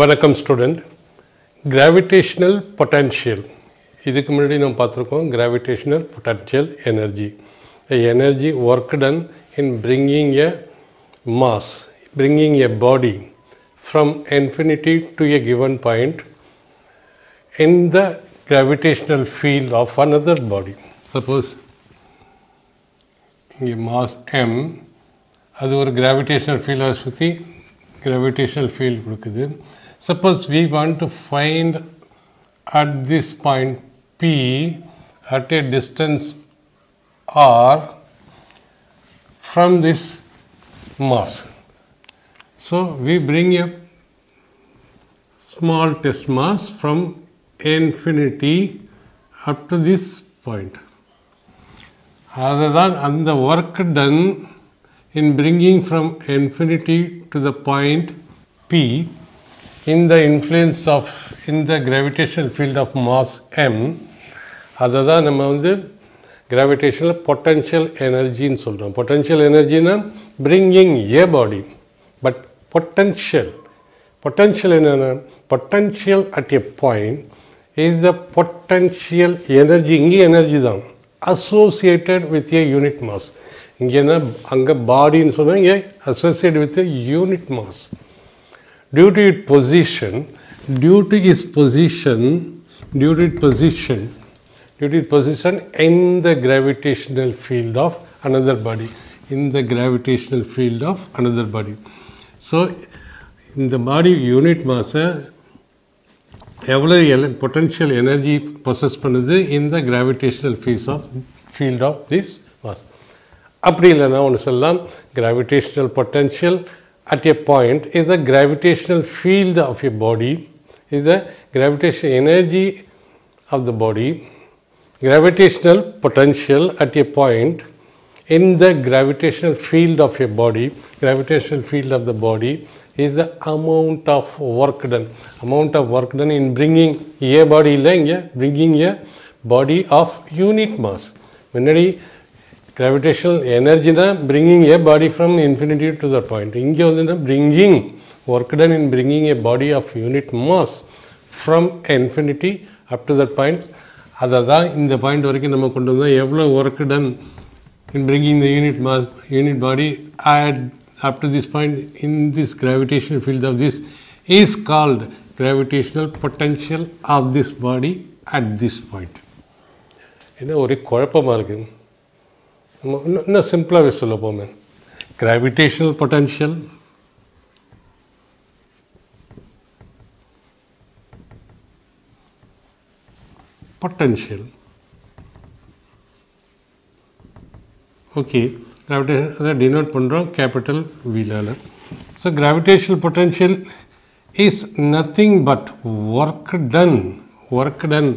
வணக்கம் student gravitational potential இதுக்கு முன்னாடி நம்ம பார்த்துருக்கோம் gravitational potential energy energy work done in bringing a mass bringing a body from infinity to a given point in the gravitational field of another body suppose இங்கே mass M அது ஒரு gravitational ஃபீல்டை சுற்றி gravitational field கொடுக்குது. Suppose we want to find at this point P at a distance R from this mass. So, we bring a small test mass from infinity up to this point. Other than and the work done in bringing from infinity to the point P in the influence of in the gravitational field of mass M அதை தான் நம்ம வந்து gravitational potential எனர்ஜின்னு சொல்கிறோம் potential எனர்ஜினா bringing a body but potential potential என்னென்னா potential at a point is the potential energy இங்கே energy தான் associated with a unit mass இங்கே என்ன அங்கே பாடின்னு சொன்னால் இங்கே associate with a unit mass due to its position, due to its position, due to its position, due to its position in the gravitational field of another body, in the gravitational field of another body. So, இந்த பாடி unit மாஸை எவ்வளோ எல potential energy possess பண்ணுது இந்த gravitational fees of field of this mass அப்படி இல்லைன்னா ஒன்று சொல்லலாம் gravitational potential at a point is the gravitational field of a body, is the gravitational energy of the body, gravitational potential at a point in the gravitational field of a body, gravitational field of the body is the amount of work done, amount of work done in bringing a body, bringing a body of unit mass. When முன்னாடி gravitational எனர்ஜினா bringing a body from infinity to the point இங்கே வந்து bringing work done in bringing a body of unit mass from infinity up to that point அதை தான் இந்த point வரைக்கும் நம்ம கொண்டு வந்தோம் எவ்வளோ work done in bringing the unit mass unit body at up to this point in this gravitational field of this is called gravitational potential of this body at this point என்ன ஒரே குழப்பமாக இருக்குது நம்ம இன்னும் இன்னும் சிம்பிளாகவே சொல்ல போமே gravitational potential potential okay gravitation அதை டினோட் பண்ணுறோம் capital வீலால் so gravitational potential is nothing but work done work done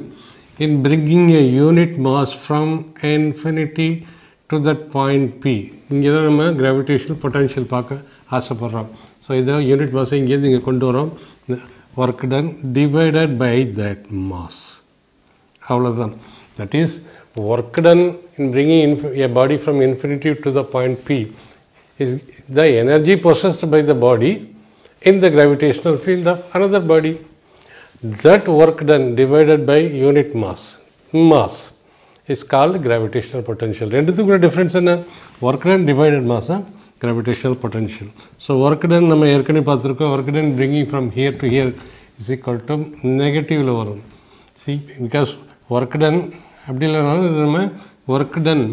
in bringing a unit mass from infinity to that point B இங்கே தான் நம்ம கிராவிடேஷனல் பொட்டன்ஷியல் பார்க்க ஆசைப்பட்றோம் ஸோ இதை unit மாஸை இங்கேருந்து இங்கே கொண்டு வரோம் work done divided by that mass அவ்வளோதான் that is work done in bringing a body from infinity to the point B is the energy possessed by the body in the gravitational field of another body that work done divided by unit mass mass is called gravitational potential ரெண்டுத்துக்குள்ள difference என்ன work done divided mass gravitational potential so work done நம்ம ஏற்கனவே பார்த்துருக்கோம் work done bringing from here to here is equal to நெகட்டிவில் வரும் C because work done அப்படி இல்லைனாலும் இது நம்ம work done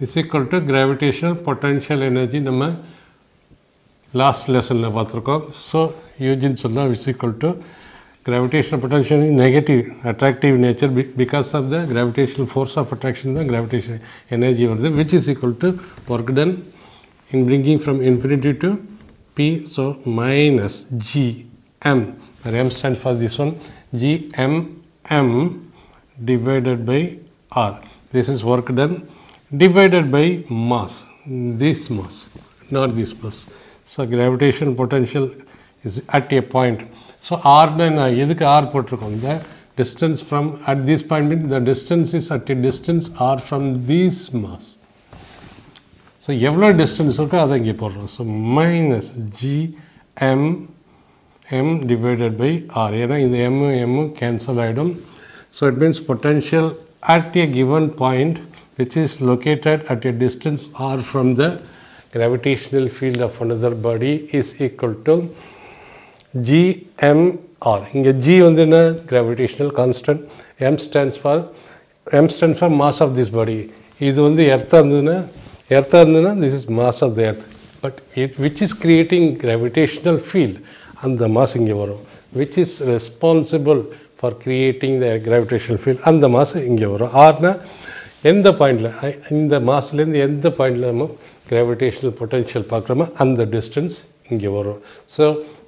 is equal to gravitational potential energy நம்ம last லெசனில் பார்த்துருக்கோம் ஸோ யூஜின்னு சொன்னால் is equal to gravitational potential is negative attractive nature because of the gravitational force of attraction the gravitational energy over there which is equal to work done in bringing from infinity to p so minus g m. Where m stands for this one. G m m divided by r. This is work done divided by mass. This mass not this mass. So gravitational potential is at a point. So ஆர்னா நான் எதுக்கு R போட்டிருக்கோம் இந்த distance from at this point means the distance is at a distance r from these mass so எவ்வளோ distance இருக்கோ அதை இங்கே போடுறோம் so minus G M M divided by R ஏன்னா இந்த எம் எம்மும் கேன்சல் ஆகிடும் so it means potential at a given point which is located at a distance r from the gravitational field of another body is equal to GMR இங்கே G வந்து என்ன? Gravitational constant M stands for M stands for mass of this body இது வந்து எர்த்தாக இருந்ததுன்னா எர்த்தாக இருந்ததுன்னா this is mass of the earth but it which is creating gravitational field அந்த மாஸ் இங்கே வரும். Which is responsible for creating the gravitational field அந்த மாஸ் இங்கே வரும். ஆர்னா எந்த பாயிண்டில் இந்த மாசுலேருந்து எந்த பாயிண்டில் நம்ம கிராவிடேஷனல் பொட்டென்ஷியல் பார்க்குறோமோ அந்த டிஸ்டன்ஸ் இங்கே வரும். So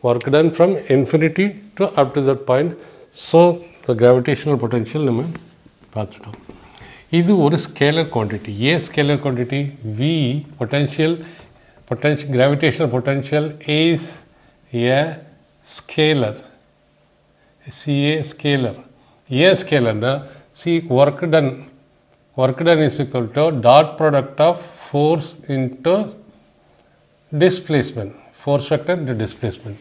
work done from infinity to up to that point so the gravitational potential நம்ம பார்த்துட்டோம் இது ஒரு scalar quantity A scalar quantity we potential potential gravitational potential is a scalar CA scalar. A scalar na see work done work done is equal to dot product of force into displacement force vector into displacement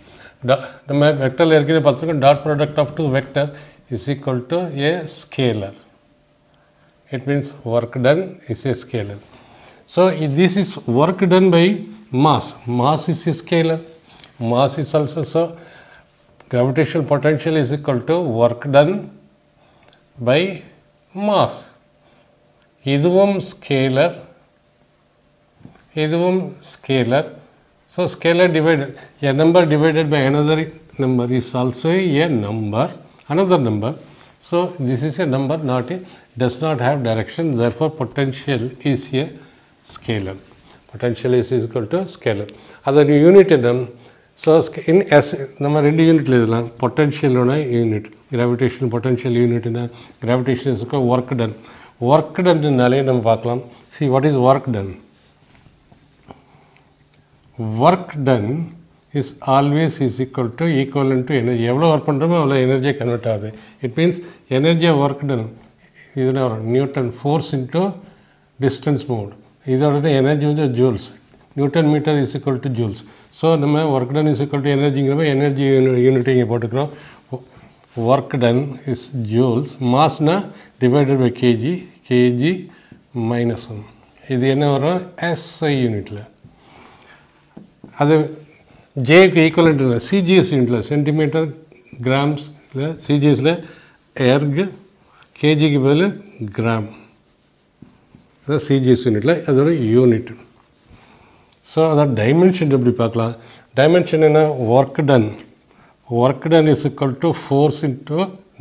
நம்ம வெக்டரில் ஏற்கனவே பார்த்துருக்கோம் dot product of two vector is equal to a scalar it means work done is a scalar so this is work done by mass mass is a scalar mass is also so gravitational potential is equal to work done by mass இதுவும் scalar இதுவும் scalar so scalar divided a number divided by another number is also a number another number so this is a number not a does not have direction therefore potential is a scalar potential is equal to scalar அதன் unit என்ன so in yes நம்ம ரெண்டு யூனிட்டில் இதெல்லாம் பொட்டன்ஷியலோட unit gravitation potential யூனிட்னா gravitation இஸ்க்கு work done work டன்னாலே நம்ம பார்க்கலாம் see what is work done Work done is always is equal to equivalent to energy எவ்வளோ work பண்ணுறோமோ அவ்வளோ எனர்ஜியை கன்வெர்ட் ஆகுது. இட் மீன்ஸ் எனர்ஜியாக ஒர்க் டன் இதில் வரும் newton force into distance move இதோட எனர்ஜி வந்து joules newton metre is equal to joules so நம்ம work done is equal to எனர்ஜிங்கிறப்ப energy unit இங்கே போட்டுக்கிறோம். Work done is joules மாஸ்னா divided by KG KG minus one இது என்ன வரும்? SI யூனிட்டில் அது ஜேக்கு ஈக்குவலண்ட் சிஜிஎஸ் யூனிட்டில் சென்டிமீட்டர் கிராம்ஸில் சிஜிஎஸில் எர்க் கேஜிக்கு பதில் கிராம் அதான் சிஜிஎஸ் யூனிட்டில் அதோட யூனிட் ஸோ அதான் டைமென்ஷன் எப்படி பார்க்கலாம்? டைமென்ஷன் என்ன work done work done is equal to force into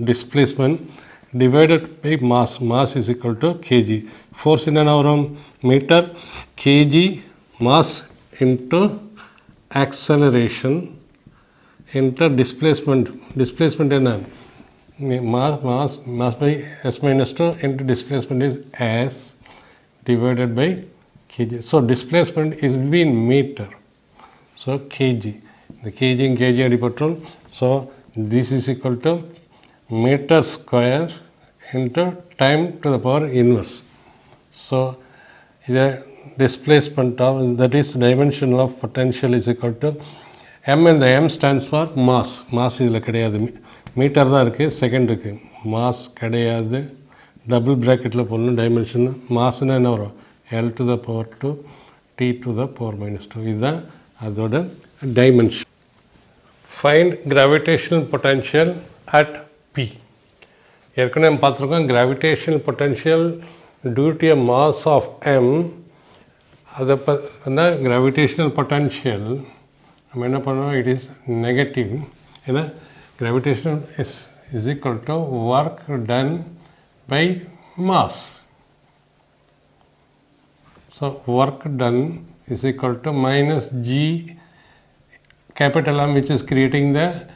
displacement divided by mass mass is equal to KG force என்னென்ன வரும்? Metre KG mass into acceleration into displacement displacement and mass mass mass by s minus 2 into displacement is s divided by kg. So displacement is in meter. So kg. The kg in kg are equal so this is equal to meter square into time to the power inverse. So இதை displacement of that is dimension of potential is equal to m and the m stands for mass. Mass இதில் கிடையாது. Metre தான் இருக்குது second இருக்குது mass கிடையாது. Double ப்ராக்கெட்டில் போடணும் dimension மாஸ்னால் என்ன வரும்? L to the power two T to the power minus two இதுதான் அதோட dimension find gravitational potential at P ஏற்கனவே நம்ம பார்த்துருக்கோம் gravitational potential due to a mass of M அதை பார்த்தா கிராவிடேஷனல் பொட்டன்ஷியல் நம்ம என்ன பண்ணுவோம் இட் இஸ் நெகட்டிவ் ஏன்னா gravitation is, is equal to work done by mass. So work done is equal to minus g capital M which is creating the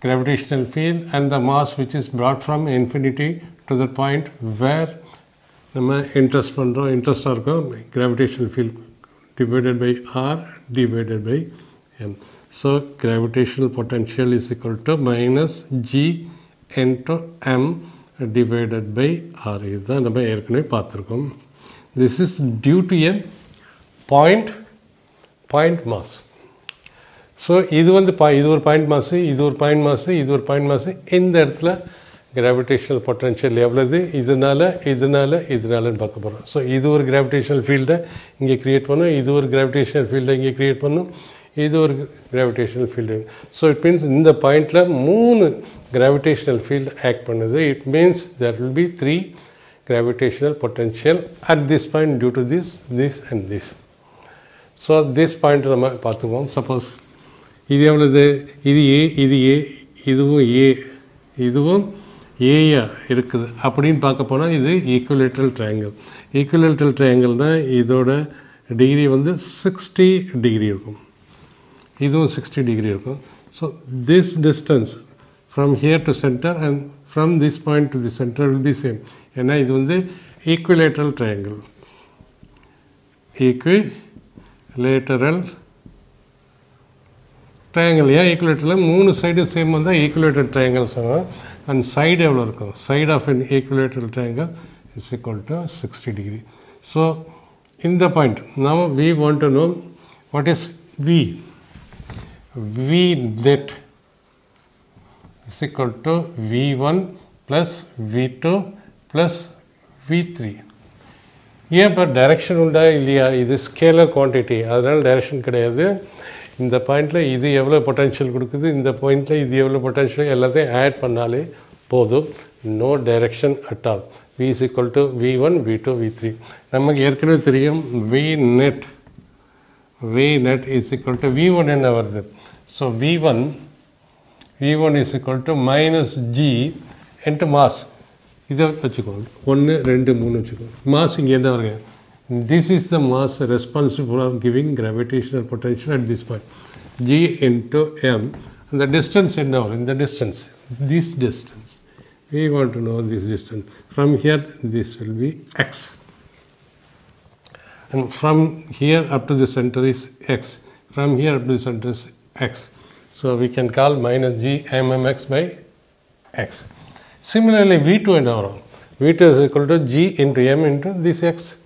gravitational field and the mass which is brought from infinity to the point where நம்ம interest பண்ணுறோம் இன்ட்ரெஸ்டாக இருக்கும் gravitational field divided by R divided by M So gravitational potential is equal to minus g into m divided by r இதுதான் நம்ம ஏற்கனவே பார்த்துருக்கோம் this is due to a point point mass so இது வந்து பா இது ஒரு பாயிண்ட் மாசு இது ஒரு பாயிண்ட் மாசு இது ஒரு பாயிண்ட் மாசு இந்த இடத்துல கிராவிடேஷனல் பொட்டன்ஷியல் எவ்வளவு? இதனால இதனால இதனாலன்னு பார்க்க போகிறோம் ஸோ இது ஒரு கிராவிடேஷனல் ஃபீல்டை இங்கே க்ரியேட் பண்ணும். இது ஒரு கிராவிடேஷனல் ஃபீல்டை இங்கே க்ரியேட் பண்ணும். இது ஒரு gravitational field so it means இந்த பாயிண்டில் மூணு கிராவிடேஷனல் ஃபீல்டு ஆக்ட் பண்ணுது. It means there will be three gravitational potential at this point due to this this and this so this point நம்ம பார்த்துக்குவோம். சப்போஸ் இது எவ்வளவு? இது ஏ இது ஏ இதுவும் ஏ இதுவும் ஏயா இருக்குது அப்படின்னு பார்க்க போனால் இது ஈக்குவலேட்ரல் ட்ரையாங்கிள் ஈக்குவலேட்ரல் ட்ரையாங்கிள்னால் இதோட டிகிரி வந்து சிக்ஸ்டி டிகிரி இருக்கும். இதுவும் சிக்ஸ்டி டிகிரி இருக்கும். So this distance from here to centre and from this point to the centre will be same ஏன்னா இது வந்து equilateral triangle equilateral ட்ரையாங்கிள் ஏன் ஈக்குவலேட்டரில் மூணு சைடு சேம் வந்தால் ஈக்குவலேட்டர் ட்ரையாங்கிள்ஸ் ஆகும் அண்ட் சைடு எவ்வளோ இருக்கும் side of an equilateral triangle is equal to sixty degree so இந்த பாயிண்ட் நாம் we want to know what is we we net is equal to V1 plus V2 plus V3 ஏன் இப்போ direction உண்டா இல்லையா இது scalar quantity அதனால் direction கிடையாது இந்த பாயிண்டில் இது எவ்வளோ பொட்டன்ஷியல் கொடுக்குது இந்த பாயிண்டில் இது எவ்வளோ பொட்டன்ஷியல் எல்லாத்தையும் ஆட் பண்ணாலே போதும். No direction at all V is equal to V one V two V three நமக்கு ஏற்கனவே தெரியும் V net V net is equal to V one என்ன வருது? So V one V one is equal to minus G and mass இதை வச்சுக்கோங்க. ஒன்று ரெண்டு மூணு வச்சுக்கோங்க. மாஸ் இங்கே என்ன வருங்க This is the mass responsible for giving gravitational potential at this point. G into m and the distance in now in the distance, this distance. We want to know this distance. From here this will be x. And from here up to the center is x. From here up to the center is x. So we can call minus G M M X by x. Similarly, V2 and R1. V2 is equal to g into m into this x.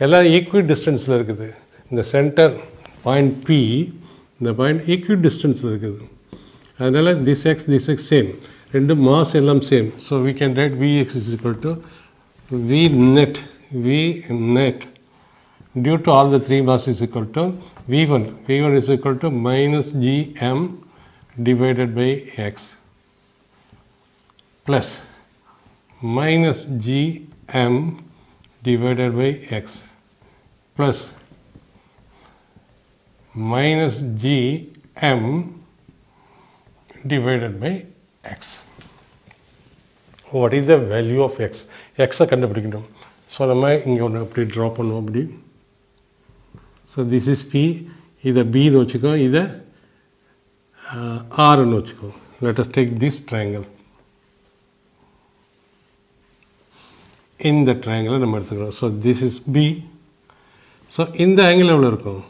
எல்லாம் ஈக்வி டிஸ்டன்ஸில் இருக்குது இந்த centre point B இந்த point ஈக்வி டிஸ்டன்ஸில் இருக்குது அதனால் this X this X same ரெண்டு மாஸ் எல்லாம் same so we can write V X is equal to we net we net due to all the three mass is equal to V1. V1 is equal to minus Gm divided by x plus minus Gm divided by x plus minus Gm divided by x. What is the value of x? x கண்டுபிடிக்கணும் so நம்ம இங்கே ஒன்று அப்படி draw பண்ணுவோம் அப்படி so this is B இதை பின்னு வச்சுக்கோ இதை ஆர்னு வச்சுக்கோ லெட் அஸ் டேக் திஸ் இந்த ட்ரையாங்கிளை நம்ம எடுத்துக்கிறோம். So this is P so இந்த ஆங்கிள் எவ்வளோ இருக்கும்?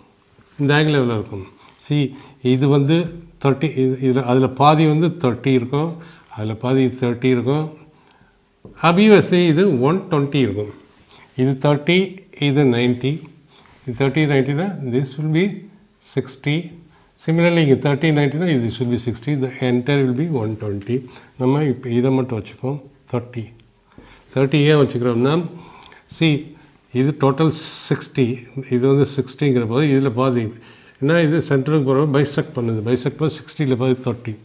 இந்த ஆங்கிள் எவ்வளோ இருக்கும்? சி இது வந்து தேர்ட்டி இது இதில் அதில் பாதி வந்து தேர்ட்டி இருக்கும். அதில் பாதி தேர்ட்டி இருக்கும். அபிவஸ்லி இது ஒன் டுவெண்ட்டி இருக்கும். இது தேர்ட்டி இது நைன்ட்டி இது thirty நைன்ட்டினா this will be sixty similarly இங்கே தேர்ட்டி நைன்ட்டினா இது will be sixty the entire will be one twenty நம்ம இப்போ இதை மட்டும் வச்சுக்கோம். தேர்ட்டி 30 a வச்சுக்கறோம்னா c இது total 60 இது வந்து 60 ங்கற போது இதுல பாதி என்ன இது சென்டருக்கு போற பைசெக்ட் பண்ணுது. பைசெக்ட் பண்ண 60 ல பாதி 30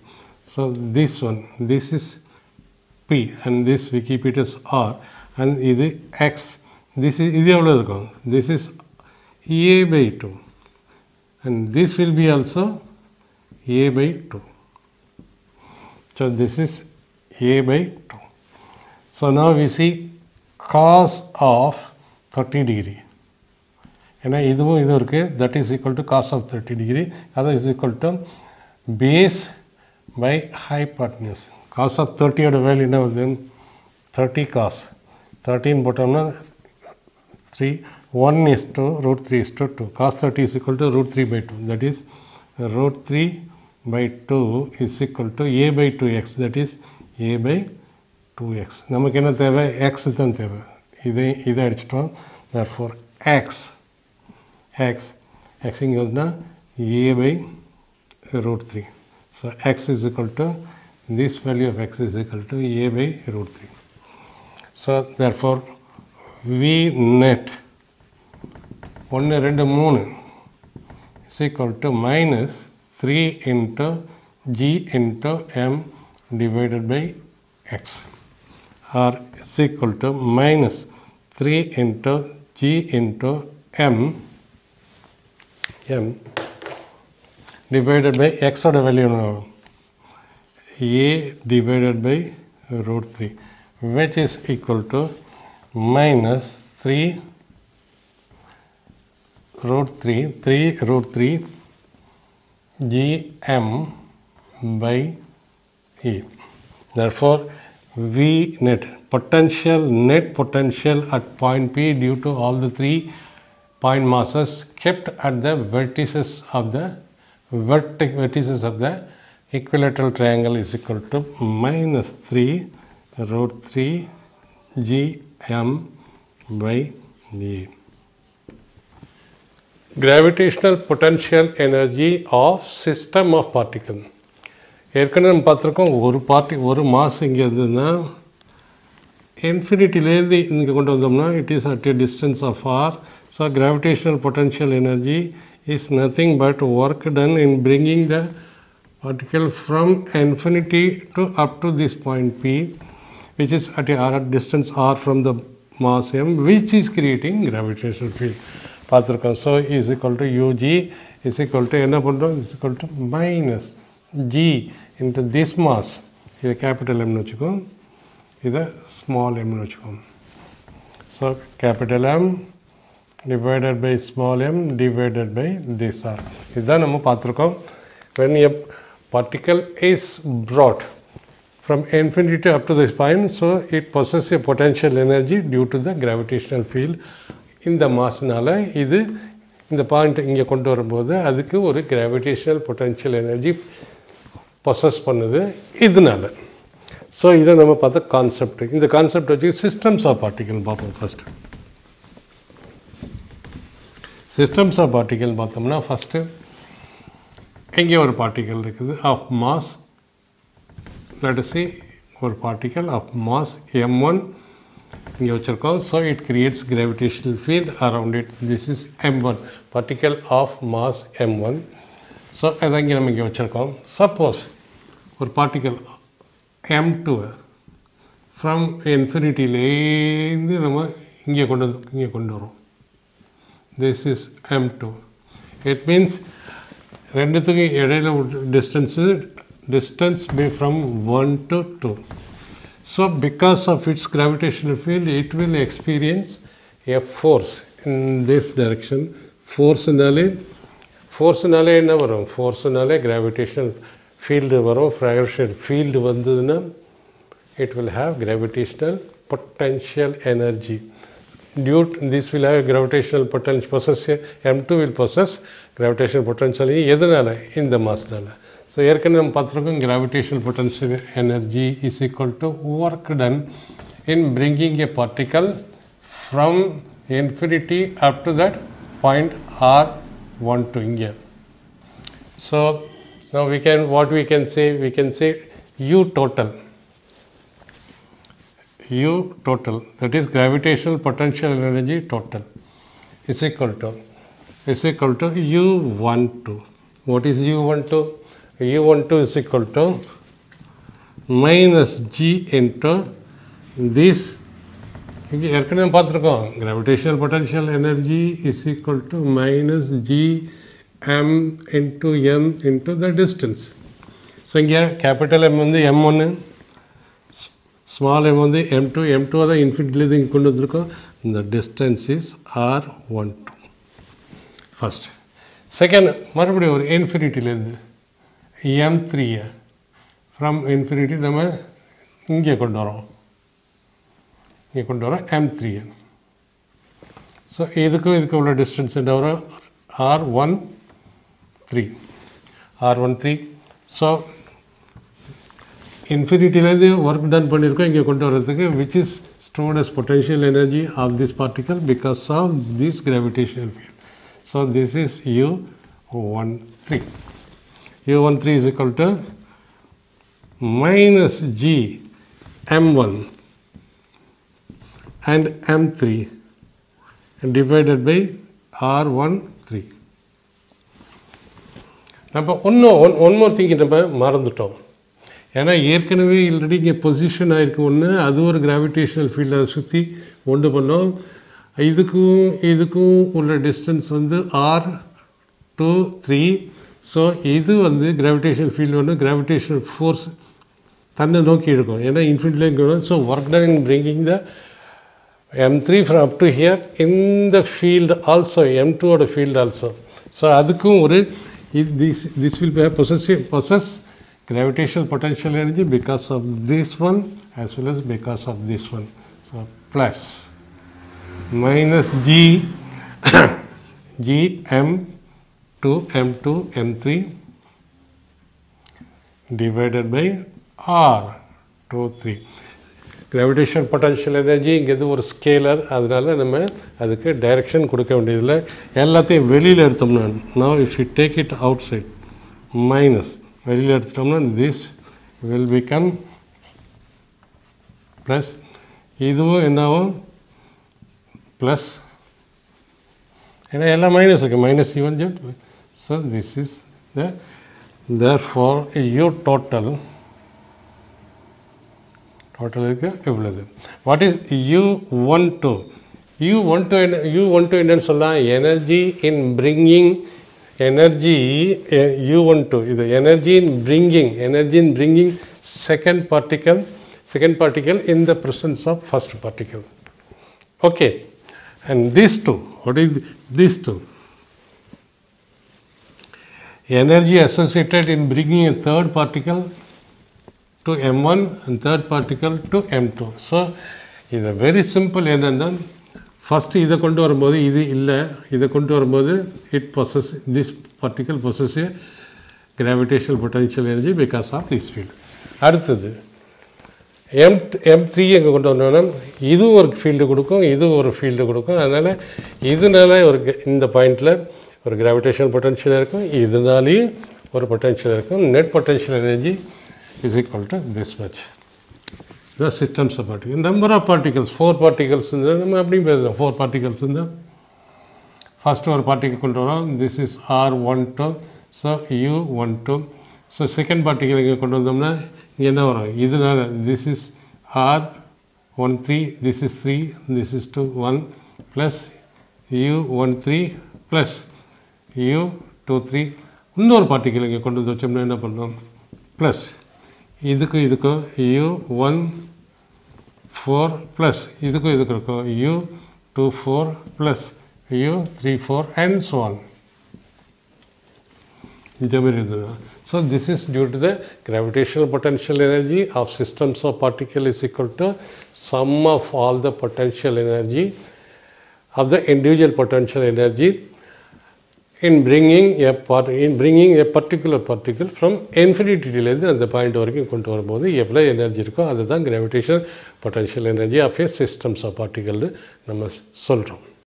so this one this is p and this wikipedia is r. And இது x. This is இது this is a by 2 and this will be also a by 2 so this is a by 2 so now we see cos of 30 degree. That is equal to cos of 30 degree. That is equal to base by hypotenuse. Cos of 30 of value now then 30 cos. 13 bottom 3. 1 is to root 3 is to 2. Cos 30 is equal to root 3 by 2. That is root 3 by 2 is equal to a by 2x. That is a by two X நமக்கு என்ன தேவை X தான் தேவை இதை இதை அடிச்சிட்டோம் தர் four X X X இங்கே வந்துன்னா a by root 3. So x is equal to this value of x is equal to a by root 3. So therefore v net ஒன்று ரெண்டு மூணு is equal to minus 3 into g into m divided by x or is equal to minus 3 into g into m m divided by x ஓட value a divided by root 3 which is equal to minus 3 root 3 3 root 3 gm by e therefore v net potential net potential at point p due to all the three point masses kept at the vertices of the verti- vertices of the equilateral triangle is equal to minus 3 root 3 gm by e gravitational potential energy of system of particle ஏற்கனவே நம்ம பார்த்துருக்கோம் ஒரு party ஒரு mass இங்கே இருந்ததுன்னா இன்ஃபினிட்டிலேருந்து இங்கே கொண்டு வந்தோம்னா it is at a distance of R so gravitational potential energy is nothing but work done in bringing the particle from infinity to up to this point P, which is at a r distance r from the mass m, which is creating gravitational field. பார்த்துருக்கோம் so is equal to ug is equal to என்ன பண்ணுறோம் is equal to minus G into this mass இதை capital எம்னு வச்சுக்கோம் இதை small எம்னு வச்சுக்கோம் so capital M divided by small M divided by this R இதுதான் நம்ம பார்த்துருக்கோம் when a particle is brought from infinity up to this point, so it possesses a potential energy due to the gravitational field. இந்த மாஸ்னால் இது இந்த point இங்கே கொண்டு வரும்போது அதுக்கு ஒரு கிராவிடேஷனல் பொட்டென்ஷியல் எனர்ஜி பொசஸ் பண்ணுது. இதனால. ஸோ இதை நம்ம பார்த்தா கான்செப்ட் இந்த கான்செப்ட் வச்சு சிஸ்டம்ஸ் ஆஃப் பார்ட்டிகல் பார்ப்போம் ஃபஸ்ட்டு சிஸ்டம்ஸ் ஆஃப் பார்ட்டிகல் பார்த்தோம்னா ஃபஸ்ட்டு எங்கே ஒரு பார்ட்டிக்கல் இருக்குது? ஆஃப் மாஸ் லெட்டசி ஒரு particle of mass M one இங்கே வச்சுருக்கோம். So it creates gravitational field around it this is M one particle of mass M one so அதை இங்கே நம்ம இங்கே வச்சுருக்கோம் சப்போஸ் ஒரு பார்ட்டிக்கல் எம் டூ ஃப்ரம் இன்ஃபினிட்டிலேருந்து நம்ம இங்கே கொண்டு வந்து இங்கே கொண்டு வரோம் this is M two it means ரெண்டுத்துக்கும் இடையில distance distance be from one to two so because of its gravitational field it will experience a force in this direction ஃபோர்ஸ்னாலே ஃபோர்ஸுனாலே என்ன வரும்? ஃபோர்ஸ்னாலே கிராவிடேஷனல் ஃபீல்டு வரும். ஃப்ராக்ரேஷன் ஃபீல்டு வந்ததுன்னா it will have gravitational potential energy. Due to this will have gravitational potential possess M2 will possess gravitational potential எதனால? இந்த மாஸ்னால so ஏற்கனவே நம்ம பார்த்துருக்கோம் gravitational potential energy is equal to work done in bringing a particle from infinity up to that point R want to India. So now we can, what we can say, we can say U total. U total, that is gravitational potential energy total is equal to, is equal to U12. What is U12? U12 is equal to minus G into this இங்கே ஏற்கனவே பார்த்துருக்கோம் gravitational potential energy is equal to minus G M into M into the distance so இங்கே capital M வந்து M ஒன்று small M வந்து M two M two தான் இன்ஃபினிட்லேருந்து இங்கே கொண்டு வந்திருக்கோம் இந்த distance is R one two first second மறுபடியும் ஒரு இன்ஃபினிட்டிலேருந்து எம் த்ரீயை ஃப்ரம் இன்ஃபினிட்டி நம்ம இங்கே கொண்டு வரோம் இங்கே கொண்டு வரோம் எம் த்ரீ ஸோ இதுக்கும் இதுக்கு உள்ள டிஸ்டன்ஸ் என்ன வரும் R one three R one three so இன்ஃபினிட்டிலேருந்து work done பண்ணியிருக்கோம் இங்கே கொண்டு வர்றதுக்கு which is stored as potential energy of this particle because of this gravitational field. So this is U 1 3. u13 is equal to minus g m1 and m3 divided by r13 நம்ம ஒன்றும் one one more திங்கி நம்ம மறந்துட்டோம். ஏன்னா ஏற்கனவே already இங்கே position ஆகிருக்கு ஒன்று அது ஒரு கிராவிடேஷனல் ஃபீல்டை சுற்றி ஒன்று பண்ணோம் இதுக்கும் இதுக்கும் உள்ள டிஸ்டன்ஸ் வந்து ஆர் டூ த்ரீ ஸோ இது வந்து கிராவிடேஷனல் ஃபீல்டு ஒன்று கிராவிடேஷனல் ஃபோர்ஸ் தன்னை நோக்கி இருக்கும் ஏன்னா இன்ஃபினிட்லேயும் so work done in bringing the M3 from up to here in the field also M2 ஓட field also so அதுக்கும் ஒரு it- this this will be a possessive possess gravitational potential energy because of this one as well as because of this one so plus minus G G M2 M2 M3 divided by R 2 3 gravitation potential energy இங்கேருந்து ஒரு scalar அதனால் நம்ம அதுக்கு direction கொடுக்க வேண்டியதில்லை. எல்லாத்தையும் வெளியில் எடுத்தோம்னா நான் if you take it out side minus வெளியில் எடுத்துட்டோம்னா திஸ் வில் பிகம் ப்ளஸ் இதுவும் என்னாகும் ப்ளஸ் ஏன்னா எல்லாம் மைனஸ் இருக்குது minus even jet so this is the there for you total total இருக்கு இவ்வளவு what is U one two U one two என்ன யூ ஒன் டூ என்னன்னு சொல்லலாம் energy in bringing energy you one two இது energy in bringing energy in bringing second particle second particle in the presence of first particle okay and these two what is these two energy associated in bringing a third particle to m1 and third particle to m2 so இது very simple என்னென்னா first இதை கொண்டு வரும்போது இது இல்லை. இதை கொண்டு வரும்போது it possess this particle possess a gravitational potential energy because of this field அடுத்தது எம் எம் த்ரீ எங்கே கொண்டு வந்தோம்னா இதுவும் ஒரு ஃபீல்டு கொடுக்கும் இது ஒரு ஃபீல்டு கொடுக்கும். அதனால் இதனால ஒரு இந்த பாயிண்டில் ஒரு கிராவிடேஷனல் பொட்டன்ஷியல் இருக்கும். இதனாலேயும் ஒரு பொட்டன்ஷியல் இருக்கும். Net potential energy is equal to this much the systems of particles. Number of particles, four particles இருந்தால் நம்ம அப்படியும் பேசுகிறோம் ஃபோர் particles இருந்தால் ஃபஸ்ட்டு ஒரு பார்ட்டிகல் கொண்டு வரோம். This is R one two so U one two so second particle இங்கே கொண்டு வந்தோம்னா இங்கே என்ன வரும்? இதனால் this is R one three this is three this is two one plus U one three plus U two three இன்னொரு particle இங்கே கொண்டு வந்து வச்சோம்னா என்ன பண்ணோம்? ப்ளஸ் इको इतको यु वन फोर प्लस इको इतक U two four plus U three four and so one इतमारी so this is due to the gravitational potential energy of systems of particle is equal to sum of all the potential energy of the individual potential energy in bringing a part in bringing a particular particle from infinity-லேருந்து அந்த point வரைக்கும் கொண்டு வரும்போது எவ்வளோ energy இருக்கோ அதுதான் gravitation potential energy of a systems of பார்ட்டிகல்னு நம்ம சொல்கிறோம்